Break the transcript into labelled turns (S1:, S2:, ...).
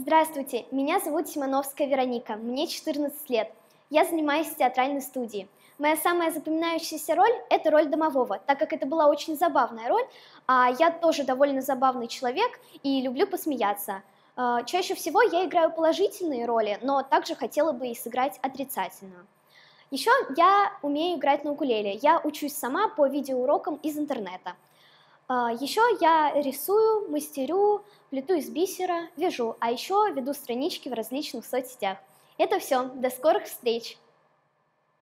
S1: Здравствуйте, меня зовут Симоновская Вероника, мне 14 лет. Я занимаюсь театральной студии. Моя самая запоминающаяся роль – это роль домового, так как это была очень забавная роль, а я тоже довольно забавный человек и люблю посмеяться. А, чаще всего я играю положительные роли, но также хотела бы и сыграть отрицательно. Еще я умею играть на укулеле, я учусь сама по видеоурокам из интернета – еще я рисую, мастерю, плету из бисера, вяжу, а еще веду странички в различных соцсетях. Это все. До скорых встреч!